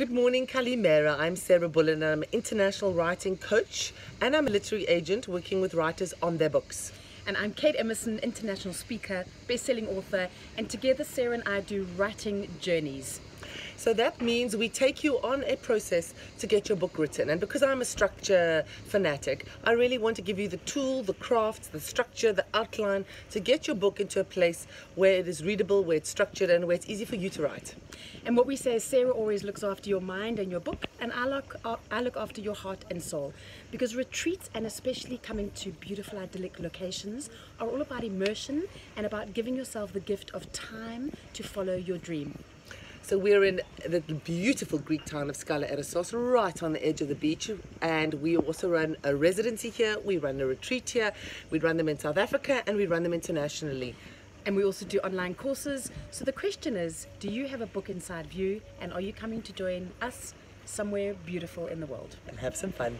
Good morning, Kalimera. I'm Sarah Bullen. I'm an international writing coach and I'm a literary agent working with writers on their books. And I'm Kate Emerson, international speaker, best-selling author, and together Sarah and I do writing journeys. So that means we take you on a process to get your book written. And because I'm a structure fanatic, I really want to give you the tool, the craft, the structure, the outline to get your book into a place where it is readable, where it's structured, and where it's easy for you to write. And what we say is Sarah always looks after your mind and your book, and I look, uh, I look after your heart and soul. Because retreats, and especially coming to beautiful, idyllic locations, are all about immersion and about giving yourself the gift of time to follow your dream. So we're in the beautiful Greek town of Skala Eressos, right on the edge of the beach. And we also run a residency here, we run a retreat here, we run them in South Africa and we run them internationally. And we also do online courses. So the question is, do you have a book inside you and are you coming to join us somewhere beautiful in the world? And have some fun.